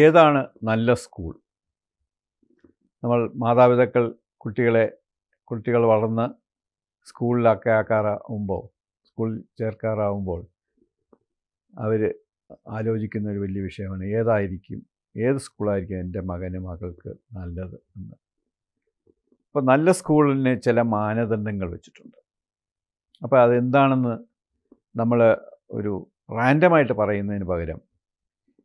ഏതാണ് നല്ല സ്കൂൾ? നമ്മൾ മാതാപിതാക്കൾ കുട്ടികളെ കുട്ടികൾ വളർന്ന് സ്കൂളിലൊക്കെ ആക്കാറാവുമ്പോൾ സ്കൂൾ ചേർക്കാറാവുമ്പോൾ അവർ ആലോചിക്കുന്ന ഒരു വലിയ വിഷയമാണ് ഏതായിരിക്കും ഏത് സ്കൂളായിരിക്കും എന്റെ മകന് മകൾക്ക് നല്ലത് എന്ന്. അപ്പോൾ നല്ല സ്കൂളിന് ചില മാനദണ്ഡങ്ങൾ വെച്ചിട്ടുണ്ട്. അപ്പോൾ അതെന്താണെന്ന് നമ്മൾ ഒരു റാൻഡമായിട്ട് പറയുന്നതിന് പകരം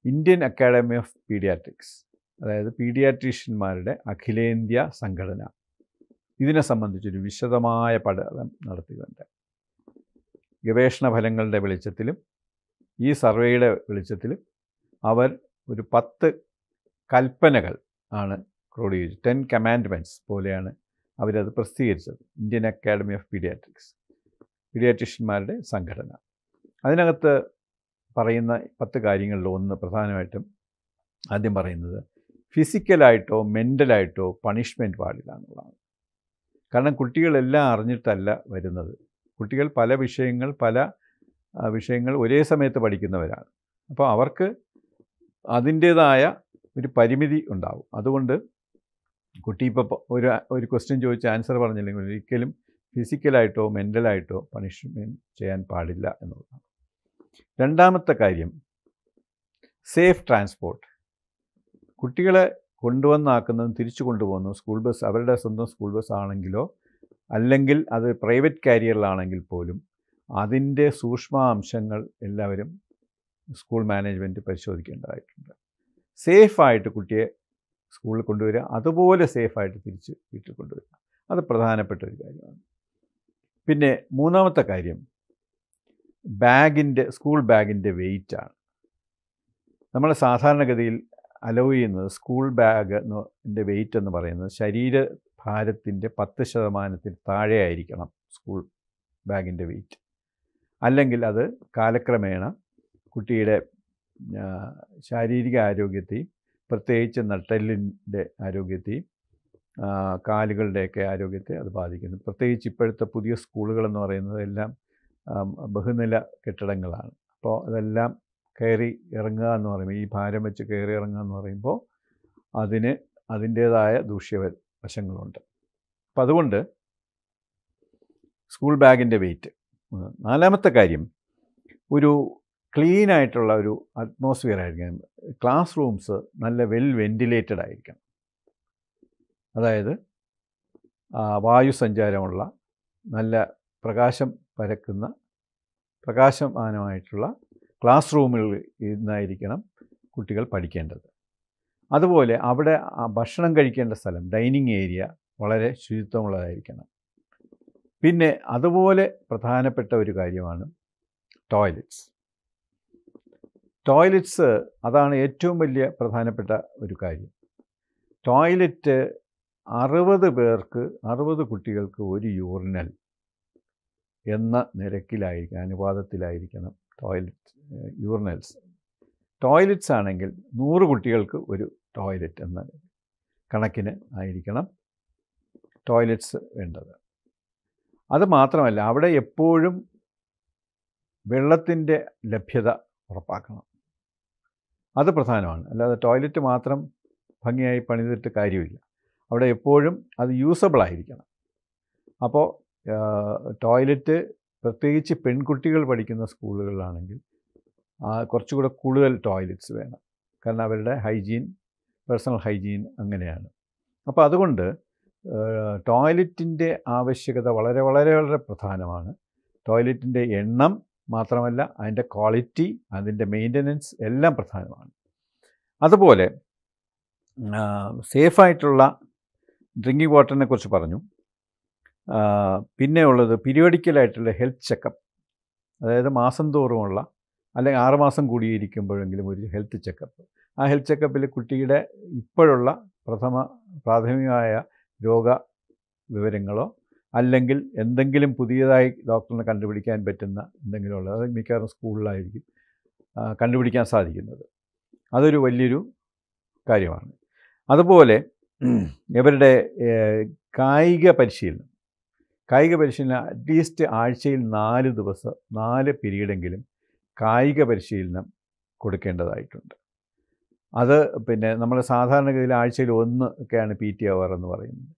ഇന്ത്യൻ അക്കാഡമി ഓഫ് പീഡിയാട്രിക്സ് അതായത് പീഡിയാട്രീഷ്യന്മാരുടെ അഖിലേന്ത്യാ സംഘടന. ഇതിനെ സംബന്ധിച്ചൊരു വിശദമായ പഠനം നടത്തിയിട്ടുണ്ട്. ഗവേഷണ ഫലങ്ങളുടെ വെളിച്ചത്തിലും ഈ സർവേയുടെ വെളിച്ചത്തിലും അവർ ഒരു പത്ത് കൽപ്പനകൾ ആണ് ക്രോഡീകരിച്ചത്. ടെൻ കമാൻഡ്മെന്റ്സ് പോലെയാണ് അവരത് പ്രസിദ്ധീകരിച്ചത്. ഇന്ത്യൻ അക്കാഡമി ഓഫ് പീഡിയാട്രിക്സ് പീഡിയാട്രീഷ്യന്മാരുടെ സംഘടന. അതിനകത്ത് പറയുന്ന പത്ത് കാര്യങ്ങളിൽ ഒന്ന് പ്രധാനമായിട്ടും ആദ്യം പറയുന്നത് ഫിസിക്കലായിട്ടോ മെന്റലായിട്ടോ പണിഷ്മെന്റ് പാടില്ല എന്നുള്ളതാണ്. കാരണം കുട്ടികളെല്ലാം അറിഞ്ഞിട്ടല്ല വരുന്നത്. കുട്ടികൾ പല വിഷയങ്ങൾ പല വിഷയങ്ങൾ ഒരേ സമയത്ത് പഠിക്കുന്നവരാണ്. അപ്പോൾ അവർക്ക് അതിന്റേതായ ഒരു പരിമിതി ഉണ്ടാവും. അതുകൊണ്ട് കുട്ടി ഇപ്പോൾ ഒരു ഒരു ക്വസ്റ്റ്യൻ ചോദിച്ച് ആൻസർ പറഞ്ഞില്ലെങ്കിൽ ഒരിക്കലും ഫിസിക്കലായിട്ടോ മെന്റലായിട്ടോ പണിഷ്മെന്റ് ചെയ്യാൻ പാടില്ല എന്നുള്ളതാണ്. രണ്ടാമത്തെ കാര്യം സേഫ് ട്രാൻസ്പോർട്ട് കുട്ടികളെ കൊണ്ടുവന്നാക്കുന്നതും തിരിച്ചു കൊണ്ടുപോകുന്നു സ്കൂൾ ബസ് അവരുടെ സ്വന്തം സ്കൂൾ ബസ് ആണെങ്കിലോ അല്ലെങ്കിൽ അത് പ്രൈവറ്റ് കാരിയറിലാണെങ്കിൽ പോലും അതിന്റെ സൂക്ഷ്മാംശങ്ങൾ എല്ലാവരും സ്കൂൾ മാനേജ്മെന്റ് പരിശോധിക്കേണ്ടതായിട്ടുണ്ട്. സേഫായിട്ട് കുട്ടിയെ സ്കൂളിൽ കൊണ്ടുവരിക അതുപോലെ സേഫായിട്ട് തിരിച്ച് വീട്ടിൽ കൊണ്ടുവരിക. അത് പ്രധാനപ്പെട്ട ഒരു കാര്യമാണ്. പിന്നെ മൂന്നാമത്തെ കാര്യം ബാഗിന്റെ സ്കൂൾ ബാഗിന്റെ വെയിറ്റാണ് നമ്മൾ സാധാരണഗതിയിൽ അലോ ചെയ്യുന്നത് സ്കൂൾ ബാഗ് എന്റെ വെയിറ്റ് എന്ന് പറയുന്നത് ശരീരഭാരത്തിന്റെ പത്ത് ശതമാനത്തിൽ താഴെ ആയിരിക്കണം സ്കൂൾ ബാഗിന്റെ വെയിറ്റ് അല്ലെങ്കിൽ അത് കാലക്രമേണ കുട്ടിയുടെ ശാരീരിക ആരോഗ്യത്തെയും പ്രത്യേകിച്ച് നട്ടെല്ലിന്റെ ആരോഗ്യത്തെയും കാലുകളുടെയൊക്കെ ആരോഗ്യത്തെ അത് ബാധിക്കുന്നു. പ്രത്യേകിച്ച് ഇപ്പോഴത്തെ പുതിയ സ്കൂളുകളെന്ന് പറയുന്നത് എല്ലാം ബഹുനില കെട്ടിടങ്ങളാണ്. അപ്പോൾ അതെല്ലാം കയറി ഇറങ്ങുക എന്ന് പറയുമ്പോൾ ഈ ഭാരം വെച്ച് കയറി ഇറങ്ങുക എന്ന് പറയുമ്പോൾ അതിന് അതിന്റേതായ ദൂഷ്യ വശങ്ങളുണ്ട്. അപ്പം അതുകൊണ്ട് സ്കൂൾ ബാഗിന്റെ വെയിറ്റ്. നാലാമത്തെ കാര്യം ഒരു ക്ലീൻ ആയിട്ടുള്ള ഒരു അറ്റ്മോസ്ഫിയർ ആയിരിക്കണം. ക്ലാസ് റൂംസ് നല്ല വെൽ വെന്റിലേറ്റഡ് ആയിരിക്കണം. അതായത് വായു സഞ്ചാരമുള്ള നല്ല പ്രകാശം പരക്കുന്ന പ്രകാശമാനമായിട്ടുള്ള ക്ലാസ് റൂമുകളിൽ ഇരുന്നായിരിക്കണം കുട്ടികൾ പഠിക്കേണ്ടത്. അതുപോലെ അവിടെ ഭക്ഷണം കഴിക്കേണ്ട സ്ഥലം ഡൈനിങ് ഏരിയ വളരെ ശുചിത്വമുള്ളതായിരിക്കണം. പിന്നെ അതുപോലെ പ്രധാനപ്പെട്ട ഒരു കാര്യമാണ് ടോയ്ലറ്റ്സ്. ടോയ്ലറ്റ്സ് അതാണ് ഏറ്റവും വലിയ പ്രധാനപ്പെട്ട ഒരു കാര്യം. ടോയ്ലറ്റ് അറുപത് പേർക്ക് അറുപത് കുട്ടികൾക്ക് ഒരു യൂറിനൽ എന്ന നിരക്കിലായിരിക്കണം അനുപാതത്തിലായിരിക്കണം ടോയ്ലറ്റ് യൂറിനൽസ് ടോയ്ലറ്റ്സ് ആണെങ്കിൽ നൂറ് കുട്ടികൾക്ക് ഒരു ടോയ്ലറ്റ് എന്ന കണക്കിന് ആയിരിക്കണം ടോയ്ലറ്റ്സ് വേണ്ടത്. അത് മാത്രമല്ല അവിടെ എപ്പോഴും വെള്ളത്തിന്റെ ലഭ്യത ഉറപ്പാക്കണം. അത് പ്രധാനമാണ്. അല്ലാതെ ടോയ്ലറ്റ് മാത്രം ഭംഗിയായി പണിതിട്ട് കാര്യമില്ല. അവിടെ എപ്പോഴും അത് യൂസബിൾ ആയിരിക്കണം. അപ്പോൾ ടോയ്ലറ്റ് പ്രത്യേകിച്ച് പെൺകുട്ടികൾ പഠിക്കുന്ന സ്കൂളുകളിലാണെങ്കിൽ കുറച്ചുകൂടെ കൂടുതൽ ടോയ്ലറ്റ്സ് വേണം. കാരണം അവരുടെ ഹൈജീൻ പേഴ്സണൽ ഹൈജീൻ അങ്ങനെയാണ്. അപ്പോൾ അതുകൊണ്ട് ടോയ്ലറ്റിന്റെ ആവശ്യകത വളരെ വളരെ വളരെ പ്രധാനമാണ്. ടോയ്ലറ്റിന്റെ എണ്ണം മാത്രമല്ല അതിന്റെ ക്വാളിറ്റി അതിന്റെ മെയിന്റനൻസ് എല്ലാം പ്രധാനമാണ്. അതുപോലെ സേഫായിട്ടുള്ള ഡ്രിങ്കിങ് വാട്ടറിനെ കുറിച്ച് പറഞ്ഞു. പിന്നെ ഉള്ളത് പീരിയോഡിക്കലായിട്ടുള്ള ഹെൽത്ത് ചെക്കപ്പ്. അതായത് മാസം തോറുമുള്ള അല്ലെങ്കിൽ ആറുമാസം കൂടിയിരിക്കുമ്പോഴെങ്കിലും ഒരു ഹെൽത്ത് ചെക്കപ്പ്. ആ ഹെൽത്ത് ചെക്കപ്പിൽ കുട്ടിയുടെ ഇപ്പോഴുള്ള പ്രഥമ പ്രാഥമികമായ രോഗ വിവരങ്ങളോ അല്ലെങ്കിൽ എന്തെങ്കിലും പുതിയതായി ഡോക്ടറിനെ കണ്ടുപിടിക്കാൻ പറ്റുന്ന എന്തെങ്കിലും ഉള്ളത് അത് മിക്കവാറും സ്കൂളിലായിരിക്കും കണ്ടുപിടിക്കാൻ സാധിക്കുന്നത്. അതൊരു വലിയൊരു കാര്യമാണ്. അതുപോലെ ഇവരുടെ കായിക പരിശീലനം. കായിക പരിശീലനം അറ്റ്ലീസ്റ്റ് ആഴ്ചയിൽ നാല് ദിവസം നാല് പീരീഡെങ്കിലും കായിക പരിശീലനം കൊടുക്കേണ്ടതായിട്ടുണ്ട്. അത് പിന്നെ നമ്മൾ സാധാരണഗതിയിൽ ആഴ്ചയിൽ ഒന്ന് ഒക്കെയാണ് പി ടി അവർ എന്ന് പറയുന്നത്.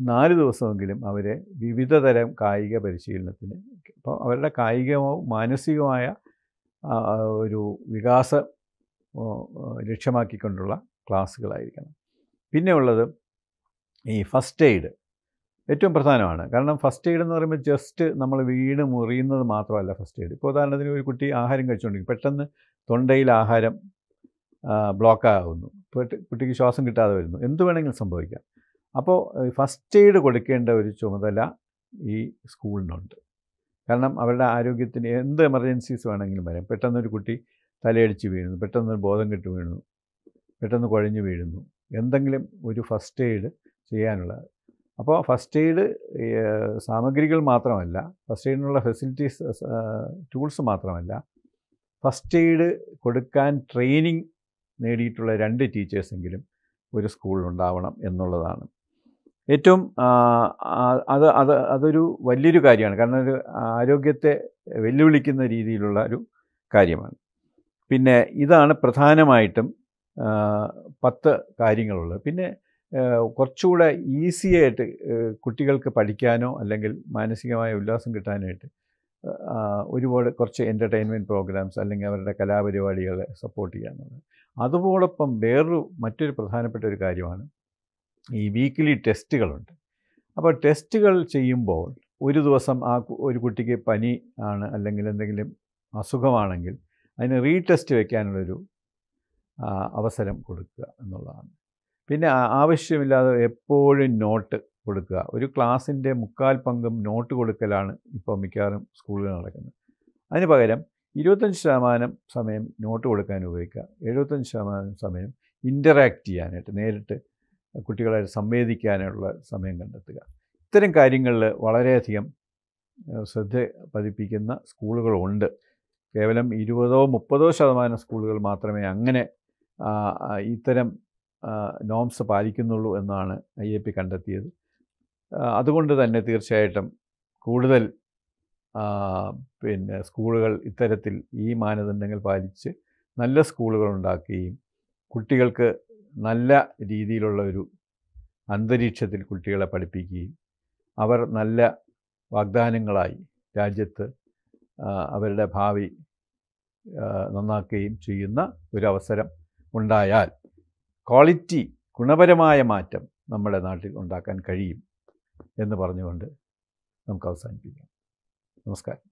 നാല് ദിവസമെങ്കിലും അവരെ വിവിധ തരം കായിക പരിശീലനത്തിന് അപ്പോൾ അവരുടെ കായികമോ മാനസികമായ ഒരു വികാസ ലക്ഷ്യമാക്കിക്കൊണ്ടുള്ള ക്ലാസ്സുകളായിരിക്കണം. പിന്നെ ഉള്ളത് ഈ ഫസ്റ്റ് എയ്ഡ്. ഏറ്റവും പ്രധാനമാണ്. കാരണം ഫസ്റ്റ് എയ്ഡ് എന്ന് പറയുമ്പോൾ ജസ്റ്റ് നമ്മൾ വീണ് മുറിയുന്നത് മാത്രമല്ല ഫസ്റ്റ് എയ്ഡ് ഇപ്പോൾ ഉദാഹരണത്തിന് ഒരു കുട്ടി ആഹാരം കഴിച്ചുകൊണ്ടിരിക്കും പെട്ടെന്ന് തൊണ്ടയിൽ ആഹാരം ബ്ലോക്ക് ആകുന്നു കുട്ടിക്ക് ശ്വാസം കിട്ടാതെ വരുന്നു. എന്ത് വേണമെങ്കിലും സംഭവിക്കാം. അപ്പോൾ ഫസ്റ്റ് എയ്ഡ് കൊടുക്കേണ്ട ഒരു ചുമതല ഈ സ്കൂളിനുണ്ട്. കാരണം അവരുടെ ആരോഗ്യത്തിന് എന്ത് എമർജൻസീസ് വേണമെങ്കിലും വരാം. പെട്ടെന്ന് ഒരു കുട്ടി തലയടിച്ച് വീഴുന്നു. പെട്ടെന്ന് ബോധം കെട്ട് വീഴുന്നു. പെട്ടെന്ന് കുഴഞ്ഞു വീഴുന്നു. എന്തെങ്കിലും ഒരു ഫസ്റ്റ് എയ്ഡ് ചെയ്യാനുള്ള അപ്പോൾ ഫസ്റ്റ് എയ്ഡ് സാമഗ്രികൾ മാത്രമല്ല ഫസ്റ്റ് എയ്ഡിനുള്ള ഫെസിലിറ്റീസ് ടൂൾസ് മാത്രമല്ല ഫസ്റ്റ് എയ്ഡ് കൊടുക്കാൻ ട്രെയിനിങ് നേടിയിട്ടുള്ള രണ്ട് ടീച്ചേഴ്സെങ്കിലും ഒരു സ്കൂളിലുണ്ടാവണം എന്നുള്ളതാണ്. ഏറ്റവും അത് അത് അതൊരു വലിയൊരു കാര്യമാണ്. കാരണം ഒരു ആരോഗ്യത്തെ വെല്ലുവിളിക്കുന്ന രീതിയിലുള്ള ഒരു കാര്യമാണ്. പിന്നെ ഇതാണ് പ്രധാനമായിട്ടും പത്ത് കാര്യങ്ങളുള്ളത്. പിന്നെ കുറച്ചുകൂടെ ഈസി ആയിട്ട് കുട്ടികൾക്ക് പഠിക്കാനോ അല്ലെങ്കിൽ മാനസികമായ ഉല്ലാസം കിട്ടാനായിട്ട് ഒരുപാട് കുറച്ച് എന്റർടൈൻമെന്റ് പ്രോഗ്രാംസ് അല്ലെങ്കിൽ അവരുടെ കലാപരിപാടികളെ സപ്പോർട്ട് ചെയ്യാനുള്ളത്. അതുപോലൊപ്പം വേറൊരു മറ്റൊരു പ്രധാനപ്പെട്ട ഒരു കാര്യമാണ് ഈ വീക്കിലി ടെസ്റ്റുകളുണ്ട് അപ്പോൾ ടെസ്റ്റുകൾ ചെയ്യുമ്പോൾ ഒരു ദിവസം ആ ഒരു കുട്ടിക്ക് പനി ആണ് അല്ലെങ്കിൽ എന്തെങ്കിലും അസുഖമാണെങ്കിൽ അതിന് റീടെസ്റ്റ് വെക്കാനുള്ളൊരു ആ, അവസരം കൊടുക്കുക എന്നുള്ളതാണ്. പിന്നെ ആവശ്യമില്ലാതെ എപ്പോഴും നോട്ട് കൊടുക്കുക. ഒരു ക്ലാസ്സിന്റെ മുക്കാൽ പങ്കും നോട്ട് കൊടുക്കലാണ് ഇപ്പോൾ മിക്കവാറും സ്കൂളുകൾ നടക്കുന്നത്. അതിന് പകരം ഇരുപത്തഞ്ച് ശതമാനം സമയം നോട്ട് കൊടുക്കാൻ ഉപയോഗിക്കുക. എഴുപത്തഞ്ച് ശതമാനം സമയം ഇന്ററാക്റ്റ് ചെയ്യാനായിട്ട് നേരിട്ട് കുട്ടികളായിട്ട് സംവേദിക്കാനുള്ള സമയം കണ്ടെത്തുക. ഇത്തരം കാര്യങ്ങളിൽ വളരെയധികം ശ്രദ്ധ പതിപ്പിക്കുന്ന സ്കൂളുകളുണ്ട്. കേവലം ഇരുപതോ മുപ്പതോ ശതമാനം സ്കൂളുകൾ മാത്രമേ അങ്ങനെ ഇത്തരം നോംസ് പാലിക്കുന്നുള്ളൂ എന്നാണ് ഐ എ പി കണ്ടെത്തിയത്. അതുകൊണ്ട് തന്നെ തീർച്ചയായിട്ടും കൂടുതൽ പിന്നെ സ്കൂളുകൾ ഇത്തരത്തിൽ ഈ മാനദണ്ഡങ്ങൾ പാലിച്ച് നല്ല സ്കൂളുകൾ ഉണ്ടാക്കുകയും കുട്ടികൾക്ക് നല്ല രീതിയിലുള്ള ഒരു അന്തരീക്ഷത്തിൽ കുട്ടികളെ പഠിപ്പിക്കുകയും അവർ നല്ല വാഗ്ദാനങ്ങളായി രാജ്യത്ത് അവരുടെ ഭാവി നന്നാക്കുകയും ചെയ്യുന്ന ഒരവസരം ഉണ്ടായാൽ ക്വാളിറ്റി ഗുണപരമായ മാറ്റം നമ്മുടെ നാട്ടിൽ ഉണ്ടാക്കാൻ കഴിയും എന്ന് പറഞ്ഞുകൊണ്ട് നമുക്ക് അവസാനിപ്പിക്കാം. നമസ്കാരം.